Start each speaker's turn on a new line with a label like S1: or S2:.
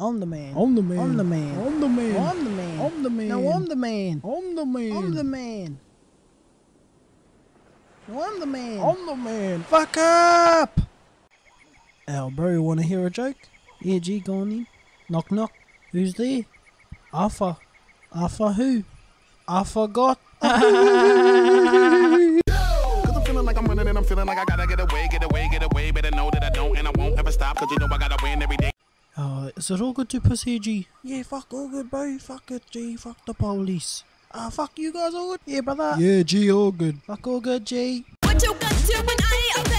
S1: I'm the man.
S2: I'm the man.
S1: I'm the man.
S2: I'm the man.
S1: I'm the man.
S2: I'm the man.
S1: No, I'm the man.
S2: I'm the man.
S1: I'm the man. No, I'm the man.
S2: I'm the man.
S1: Fuck up! Oh, bro, wanna hear a joke? Yeah, G, go on in. Knock, knock. Who's there? Alpha. Alpha who? I forgot.
S3: Cause I'm feeling like I'm running and I'm feeling like I gotta get away, get away, get away. Better know that I don't and I won't ever stop. Cause you know I gotta win every day.
S1: Uh, is it all good to pussy, G? Yeah, fuck all good, bro. Fuck it, G. Fuck the police. Ah, fuck you guys all good? Yeah, brother.
S2: Yeah, G, all good.
S1: Fuck all good, G.
S4: What you got to when I obey?